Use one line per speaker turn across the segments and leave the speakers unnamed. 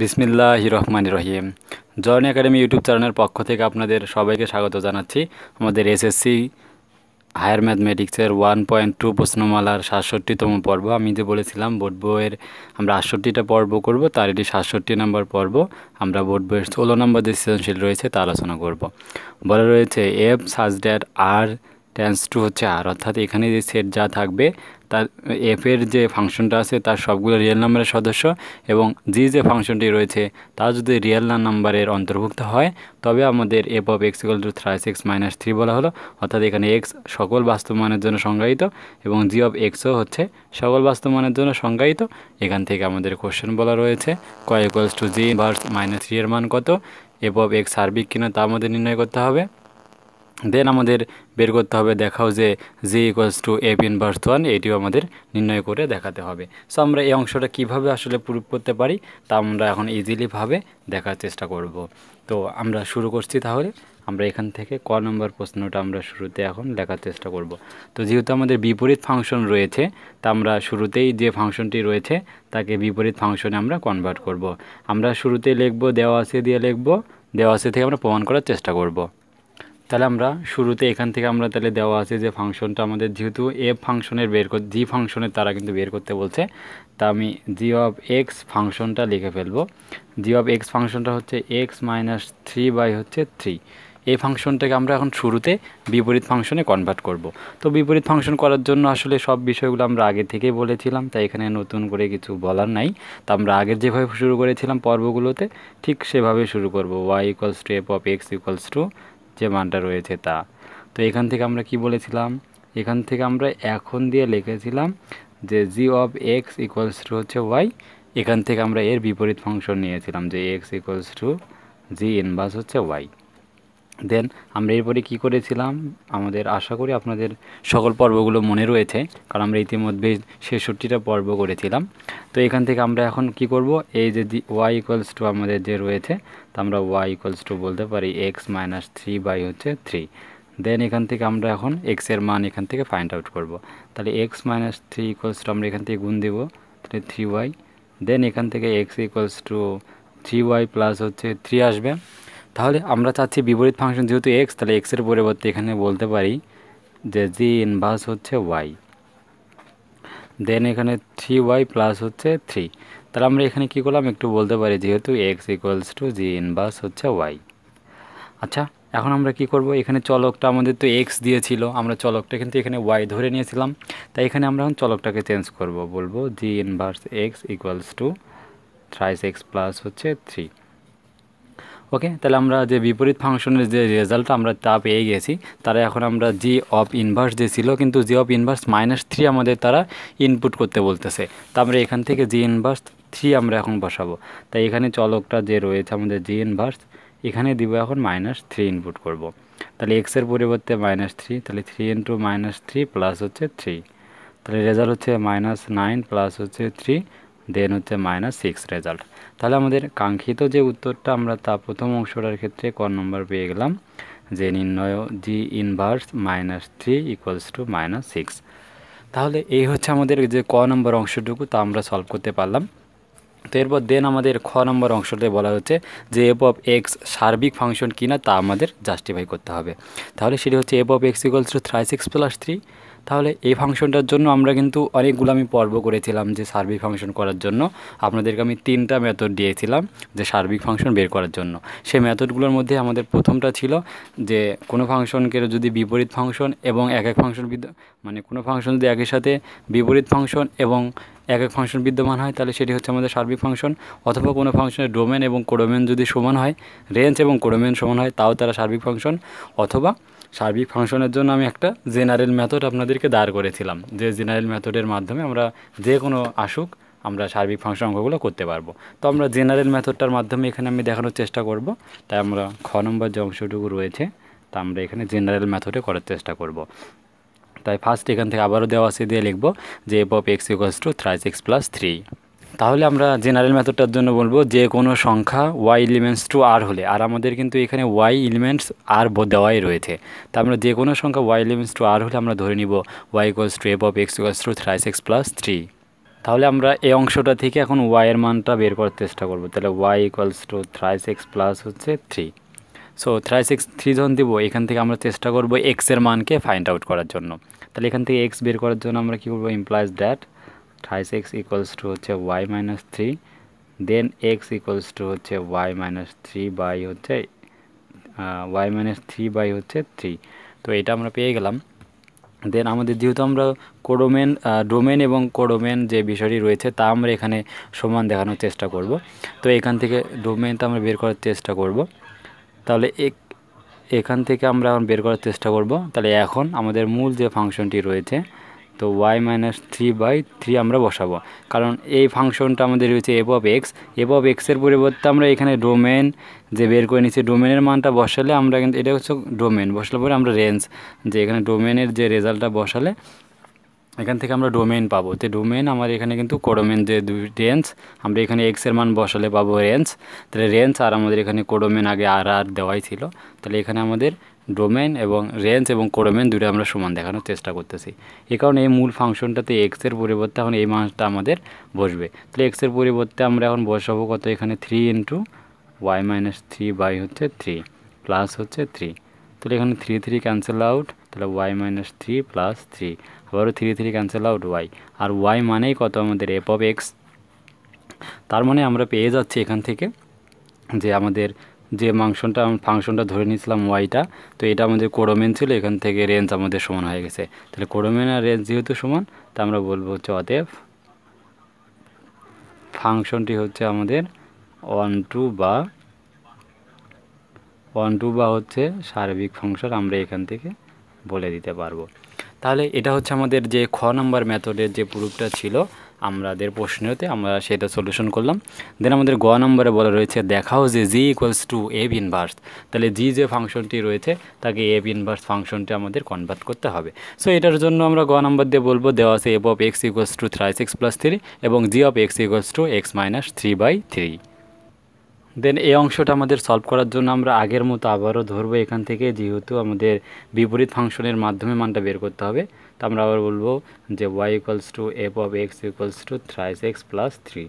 বিসমিল্লাহ রহমান রহিম। জর্নি একাডেমি ইউটিউব চ্যানেলের পক্ষ থেকে আপনাদের সবাইকে স্বাগত জানাচ্ছি। আমাদের এসএসসি হায়ার ম্যাথমেটিক্সের ওয়ান পয়েন্ট টু প্রশ্নমালার সাতষট্টিতম পর্ব। আমি যে বলেছিলাম, বোর্ড বইয়ের আমরা আটষট্টিটা পর্ব করব, তার এটি সাতষট্টি নম্বর পর্ব। আমরা বোর্ড বইয়ের ষোলো নম্বর যে সৃজনশীল রয়েছে, তা আলোচনা করব। বলা রয়েছে এফ সাজ ড্যাট আর টেন্স টু হচ্ছে আর অর্থাৎ এখানে যে সেট যা থাকবে তার এফের যে ফাংশনটা আছে তার সবগুলো রিয়েল নাম্বারের সদস্য এবং জি যে ফাংশনটি রয়েছে, তা যদি রিয়েল নাম্বারের অন্তর্ভুক্ত হয়, তবে আমাদের F of X equal to thrice X minus three বলা হলো। অর্থাৎ এখানে এক্স সকল বাস্তব মানের জন্য সংজ্ঞায়িত এবং জি অফ এক্সও হচ্ছে সকল বাস্তব মানের জন্য সংজ্ঞায়িত। এখান থেকে আমাদের কোশ্চেন বলা রয়েছে কয় equals to G inverse minus three এর মান কত? এফ অফ এক্স সার্বিক কিনা তা আমাদের নির্ণয় করতে হবে। দেন আমাদের বের করতে হবে, দেখাও যে G equals to F inverse one এটিও আমাদের নির্ণয় করে দেখাতে হবে। সো আমরা এই অংশটা কীভাবে আসলে প্রুভ করতে পারি, তা আমরা এখন ইজিলিভাবে দেখার চেষ্টা করব। তো আমরা শুরু করছি তাহলে। আমরা এখান থেকে ক নম্বর প্রশ্নটা আমরা শুরুতে এখন লেখার চেষ্টা করব। তো যেহেতু আমাদের বিপরীত ফাংশন রয়েছে, তা আমরা শুরুতেই যে ফাংশনটি রয়েছে, তাকে বিপরীত ফাংশনে আমরা কনভার্ট করব। আমরা শুরুতেই লিখব, দেওয়া আছে দিয়ে লিখব, দেওয়া আছে থেকে আমরা প্রমাণ করার চেষ্টা করব। তাহলে আমরা শুরুতে এখান থেকে আমরা তাহলে দেওয়া আছে যে ফাংশনটা আমাদের যেহেতু এফ ফাংশনের বের কর জি ফাংশনের তারা কিন্তু বের করতে বলছে। তা আমি জি অফ এক্স ফাংশনটা লিখে ফেলব। জি অফ এক্স ফাংশনটা হচ্ছে এক্স মাইনাস থ্রি বাই হচ্ছে থ্রি এই ফাংশনটাকে আমরা এখন শুরুতে বিপরীত ফাংশনে কনভার্ট করব। তো বিপরীত ফাংশন করার জন্য আসলে সব বিষয়গুলো আমরা আগে থেকেই বলেছিলাম, তাই এখানে নতুন করে কিছু বলার নাই। তা আমরা আগের যেভাবে শুরু করেছিলাম পর্বগুলোতে, ঠিক সেভাবে শুরু করব। Y equals to F of X equals to যে মানটা রয়েছে তা। তো এখান থেকে আমরা কি বলেছিলাম? এখান থেকে আমরা এখন দিয়ে লিখেছিলাম যে G of X equals to হচ্ছে ওয়াই এখান থেকে আমরা এর বিপরীত ফাংশন নিয়েছিলাম যে X equals to G inverse হচ্ছে ওয়াই দেন আমরা এরপরে কি করেছিলাম? আমাদের আশা করি আপনাদের সকল পর্বগুলো মনে রয়েছে, কারণ আমরা ইতিমধ্যে ছেষট্টিটা পর্ব করেছিলাম। তো এখান থেকে আমরা এখন কি করব? এই যে ওয়াই ইকুয়ালস টু আমাদের যে রয়েছে, তা আমরা ওয়াই ইকুয়ালস টু বলতে পারি এক্স মাইনাস থ্রি বাই হচ্ছে থ্রি দেন এখান থেকে আমরা এখন এক্সের মান এখান থেকে ফাইন্ড আউট করব। তাহলে X minus three equals to আমরা এখান থেকে গুণ দেবো, তাহলে থ্রি ওয়াই দেন এখান থেকে X equals to three Y plus হচ্ছে থ্রি আসবে। তাহলে আমরা চাচ্ছি বিপরীত ফাংশন যেহেতু এক্স তাহলে এক্সের পরিবর্তে এখানে বলতে পারি যে জি ইনভার্স হচ্ছে ওয়াই দেন এখানে থ্রি ওয়াই প্লাস হচ্ছে থ্রি তাহলে আমরা এখানে কী করলাম? একটু বলতে পারি যেহেতু X equals to G inverse হচ্ছে ওয়াই আচ্ছা এখন আমরা কি করব? এখানে চলকটা আমাদের তো এক্স দিয়েছিল, আমরা চলকটা কিন্তু এখানে ওয়াই ধরে নিয়েছিলাম। তাই এখানে আমরা এখন চলকটাকে চেঞ্জ করব, বলব G inverse X equals to thrice X plus হচ্ছে থ্রি ওকে তাহলে আমরা যে বিপরীত ফাংশনের যে রেজাল্ট আমরা তা পেয়ে গেছি, তারা এখন আমরা জি অফ ইনভার্স যে ছিল, কিন্তু G of inverse minus three আমাদের তারা ইনপুট করতে বলতেছে। তা আমরা এখান থেকে জি ইনভার্স থ্রি আমরা এখন বসাবো। তাই এখানে চলকটা যে রয়েছে আমাদের জি ইনভার্স এখানে দিব এখন মাইনাস থ্রি ইনপুট করব। তাহলে এক্সের পরিবর্তে মাইনাস থ্রি তাহলে three into minus three plus হচ্ছে থ্রি তাহলে রেজাল্ট হচ্ছে মাইনাস নাইন প্লাস হচ্ছে থ্রি দেন হচ্ছে মাইনাস সিক্স রেজাল্ট তাহলে আমাদের কাঙ্ক্ষিত যে উত্তরটা আমরা তা প্রথম অংশটার ক্ষেত্রে ক নম্বর পেয়ে গেলাম, যে নির্ণয় G inverse minus three equals to minus six তাহলে এই হচ্ছে আমাদের যে ক নম্বর অংশটুকু, তা আমরা সলভ করতে পারলাম। তো এরপর দেন আমাদের খ নম্বর অংশটায় বলা হচ্ছে যে এফ অফ এক্স সার্বিক ফাংশন কিনা তা আমাদের জাস্টিফাই করতে হবে। তাহলে সেটি হচ্ছে F of X equals to thrice six plus three তাহলে এই ফাংশনটার জন্য আমরা কিন্তু অনেকগুলো আমি পর্ব করেছিলাম যে সার্বিক ফাংশন করার জন্য। আপনাদেরকে আমি তিনটা মেথড দিয়েছিলাম যে সার্বিক ফাংশন বের করার জন্য। সেই মেথডগুলোর মধ্যে আমাদের প্রথমটা ছিল যে কোনো ফাংশনকে যদি বিপরীত ফাংশন এবং এক এক ফাংশন মানে কোনো ফাংশন যদি একই সাথে বিপরীত ফাংশন এবং এক এক ফাংশন বিদ্যমান হয়, তাহলে সেটি হচ্ছে আমাদের সার্বিক ফাংশন। অথবা কোনো ফাংশনের ডোমেন এবং কোডোমেন যদি সমান হয় রেঞ্জ এবং কোডোমেন সমান হয়, তাও তারা সার্বিক ফাংশন। অথবা সার্বিক ফাংশনের জন্য আমি একটা জেনারেল মেথড আপনাদেরকে দাঁড় করেছিলাম। যে জেনারেল মেথডের মাধ্যমে আমরা যে কোনো আসুক, আমরা সার্বিক ফাংশন অঙ্কগুলো করতে পারব। তো আমরা জেনারেল মেথডটার মাধ্যমে এখানে আমি দেখানোর চেষ্টা করব। তাই আমরা খ নম্বর যে অংশটুকু রয়েছে, তা আমরা এখানে জেনারেল মেথডে করার চেষ্টা করব। তাই ফার্স্ট এখান থেকে আবারও দেওয়া আছে, দিয়ে লিখব যে F of X equals to thrice X plus three তাহলে আমরা জেনারেল মেথডটার জন্য বলব যে কোনো সংখ্যা ওয়াই এলিমেন্টস টু আর হলে, আর আমাদের কিন্তু এখানে ওয়াই এলিমেন্টস আর দেওয়াই রয়েছে। তা আমরা যে কোনো সংখ্যা ওয়াই এলিমেন্টস টু আর হলে আমরা ধরে নিব Y equals to F of X equals to thrice X plus three তাহলে আমরা এই অংশটা থেকে এখন ওয়াইয়ের মানটা বের করার চেষ্টা করব। তাহলে Y equals to thrice X plus হচ্ছে three so thrice X three যখন দিব, এখান থেকে আমরা চেষ্টা করব এক্সের মানকে ফাইন্ড আউট করার জন্য। তাহলে এখান থেকে এক্স বের করার জন্য আমরা কী করব? Implies that thrice X equals to হচ্ছে Y minus three, then X equals to হচ্ছে ওয়াই মাইনাস থ্রি বাই হচ্ছে ওয়াই মাইনাস থ্রি বাই হচ্ছে থ্রি। তো এটা আমরা পেয়ে গেলাম। দেন আমাদের যেহেতু আমরা কোডোমেন ডোমেন এবং কোডোমেন যে বিষয়টি রয়েছে তা আমরা এখানে সমান দেখানোর চেষ্টা করব। তো এখান থেকে ডোমেনটা আমরা বের করার চেষ্টা করব। তাহলে এক এখান থেকে আমরা বের করার চেষ্টা করব। তাহলে এখন আমাদের মূল যে ফাংশনটি রয়েছে তো Y minus three by three আমরা বসাবো। কারণ এই ফাংশনটা আমাদের রয়েছে F of X F of এক্সের পরিবর্তে আমরা এখানে ডোমেন যে বের করে নিচ্ছি ডোমেনের মানটা বসালে আমরা কিন্তু, এটা হচ্ছে ডোমেন বসালে পরে আমরা রেঞ্জ যে এখানে ডোমেনের যে রেজাল্টটা বসালে এখান থেকে আমরা ডোমেন পাবো। তো ডোমেন আমার এখানে কিন্তু কোডোমেন যে দুই রেঞ্জ আমরা এখানে এক্সের মান বসালে পাবো রেঞ্জ তাহলে রেঞ্জ আর আমাদের এখানে কোডোমেন আগে আর আর দেওয়াই ছিল। তাহলে এখানে আমাদের ডোমেন এবং রেঞ্জ এবং কোডোমেন দুটো আমরা সমান দেখানোর চেষ্টা করতেছি। এই কারণে এই মূল ফাংশনটাতে এক্সের পরিবর্তে এখন এই মানটা আমাদের বসবে। তাহলে এক্সের পরিবর্তে আমরা এখন বসাবো কত এখানে? Three into Y minus three by হচ্ছে থ্রি প্লাস হচ্ছে থ্রি তাহলে এখানে থ্রি থ্রি ক্যান্সেল আউট তাহলে Y minus three plus three আবারও three three cancel out Y আর ওয়াই মানেই কত আমাদের? এফ অফ এক্স তার মানে আমরা পেয়ে যাচ্ছি এখান থেকে যে আমাদের যে মাংসনটা ফাংশনটা ধরে নিয়েছিলাম ওয়াইটা, তো এটা আমাদের কোরোমেন ছিল, এখান থেকে রেঞ্জ আমাদের সমান হয়ে গেছে। তাহলে কোরোমেন আর রেঞ্জ যেহেতু সমান, তা আমরা বলব হচ্ছে অতএব ফাংশনটি হচ্ছে আমাদের ওয়ান টু বা ওয়ান টু বা হচ্ছে সার্বিক ফাংশন আমরা এখান থেকে বলে দিতে পারব। তাহলে এটা হচ্ছে আমাদের যে খ নাম্বার মেথডের যে প্রুফটা ছিল আমাদের প্রশ্নতে আমরা সেটা সলিউশন করলাম। দেন আমাদের গ নম্বরে বলা রয়েছে, দেখাও যে G equals to F inverse তাহলে জি যে ফাংশনটি রয়েছে, তাকে এফ ইনভার্স ফাংশনটি আমাদের কনভার্ট করতে হবে। সো এটার জন্য আমরা গ নম্বর দিয়ে বলব, দেওয়া আছে F of X equals to thrice six plus three এবং G of X equals to X minus three by three then এই অংশটা আমাদের সলভ করার জন্য আমরা আগের মতো আবারও ধরবো এখান থেকে, যেহেতু আমাদের বিপরীত ফাংশনের মাধ্যমে মানটা বের করতে হবে। তো আমরা আবার বলব যে Y equals to F of X equals to thrice X plus three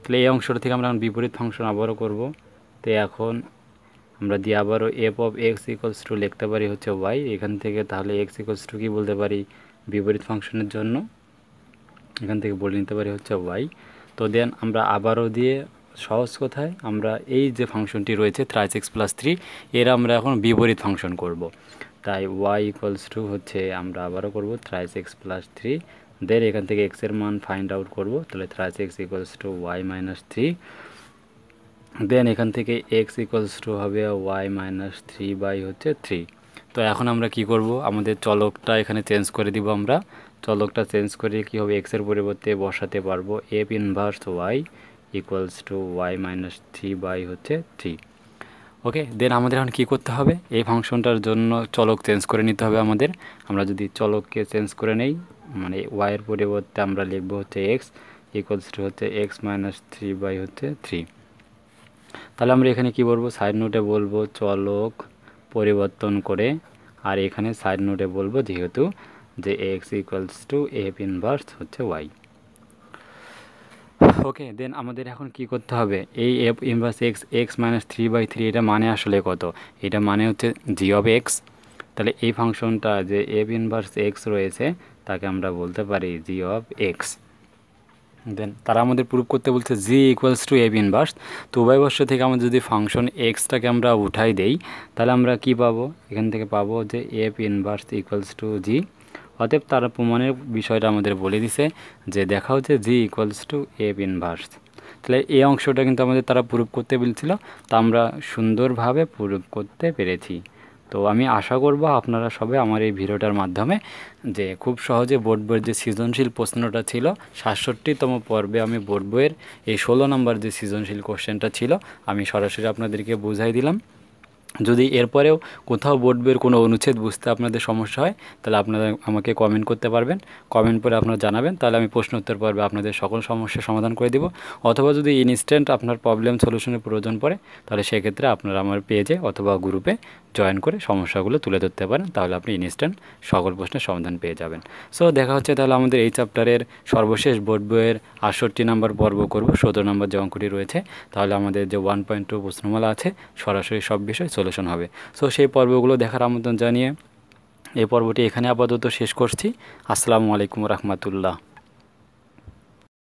তাহলে এই অংশটা থেকে আমরা বিপরীত ফাংশন আবারও করব। তো এখন আমরা দিয়ে আবারও F of X equals to লিখতে পারি হচ্ছে ওয়াই এখান থেকে তাহলে এক্স ইকুয়ালস টু কী বলতে পারি? বিপরীত ফাংশনের জন্য। এখান থেকে বলে নিতে পারি হচ্ছে ওয়াই তো দেন আমরা আবারও দিয়ে সহজ কথায় আমরা এই যে ফাংশনটি রয়েছে থ্রাইস এক্স প্লাস থ্রি, এর আমরা এখন বিপরীত ফাংশন করব। তাই ওয়াই ইকুয়ালস টু হচ্ছে আমরা আবারও করব thrice X plus three then এখান থেকে এক্সের মান ফাইন্ড আউট করব, তাহলে thrice X equals to Y minus three. Then এখান থেকে এক্স ইকুয়ালস টু হবে ওয়াই মাইনাস থ্রি বাই হচ্ছে থ্রি। তো এখন আমরা কি করব? আমাদের চলকটা এখানে চেঞ্জ করে দিব আমরা। চলকটা চেঞ্জ করে কি হবে? এক্সের পরিবর্তে বসাতে পারব। F inverse Y equals to Y minus three by হচ্ছে থ্রি ওকে দেন আমাদের এখন কী করতে হবে? এই ফাংশনটার জন্য চলক চেঞ্জ করে নিতে হবে আমাদের। আমরা যদি চলককে চেঞ্জ করে নেই মানে ওয়াইয়ের পরিবর্তে আমরা লিখব হচ্ছে এক্স ইকুয়ালস টু হচ্ছে এক্স মাইনাস থ্রি বাই হচ্ছে থ্রি তাহলে আমরা এখানে কি বলব? সাইড নোটে বলব চলক পরিবর্তন করে, আর এখানে সাইড নোটে বলব যেহেতু যে X equals to F inverse হচ্ছে ওয়াই ওকে, দেন আমাদের এখন কি করতে হবে? এই F inverse X X minus three by three এটা মানে আসলে কত? এটা মানে হচ্ছে জি অফ এক্স তাহলে এই ফাংশনটা যে এফ ইনভার্স এক্স রয়েছে, তাকে আমরা বলতে পারি জি অফ এক্স দেন তারা আমাদের প্রুভ করতে বলছে G equals to F inverse তো উভয় বর্ষ থেকে আমরা যদি ফাংশন এক্সটাকে আমরা উঠাই দেই, তাহলে আমরা কি পাবো? এখান থেকে পাবো যে F inverse equals to G অতএব তারা প্রমাণের বিষয়টা আমাদের বলে দিছে যে দেখা হচ্ছে G equals to F inverse তাহলে এই অংশটা কিন্তু আমাদের তারা প্রুভ করতে বলছিল, তা আমরা সুন্দরভাবে প্রুভ করতে পেরেছি। তো আমি আশা করব আপনারা সবাই আমার এই ভিডিওটার মাধ্যমে যে খুব সহজে বোর্ড বইয়ের যে সৃজনশীল প্রশ্নটা ছিল, সাতষট্টিতম পর্বে আমি বোর্ড বইয়ের এই ষোলো নম্বর যে সৃজনশীল কোশ্চেনটা ছিল, আমি সরাসরি আপনাদেরকে বুঝাই দিলাম। যদি এরপরেও কোথাও বোর্ড বইয়ের কোনো অনুচ্ছেদ বুঝতে আপনাদের সমস্যা হয়, তাহলে আপনারা আমাকে কমেন্ট করতে পারবেন। কমেন্ট করে আপনারা জানাবেন, তাহলে আমি প্রশ্ন উত্তর পর্বে আপনাদের সকল সমস্যার সমাধান করে দেবো। অথবা যদি ইনস্ট্যান্ট আপনার প্রবলেম সলিউশনের প্রয়োজন পড়ে, তাহলে সেক্ষেত্রে আপনারা আমার পেজে অথবা গ্রুপে জয়েন করে সমস্যাগুলো তুলে ধরতে পারেন, তাহলে আপনি ইনস্ট্যান্ট সকল প্রশ্নের সমাধান পেয়ে যাবেন। সো দেখা হচ্ছে তাহলে আমাদের এই চ্যাপ্টারের সর্বশেষ বোর্ড বইয়ের আটষট্টি নম্বর পর্ব করব। সতেরো নম্বর যে অঙ্কটি রয়েছে, তাহলে আমাদের যে ওয়ান পয়েন্ট টু প্রশ্নমালা আছে, সরাসরি সব বিষয় সলিউশন হবে। সো সেই পর্বগুলো দেখার আমন্ত্রণ জানিয়ে এই পর্বটি এখানে আপাতত শেষ করছি। আসসালামু আলাইকুম রহমতুল্লাহ।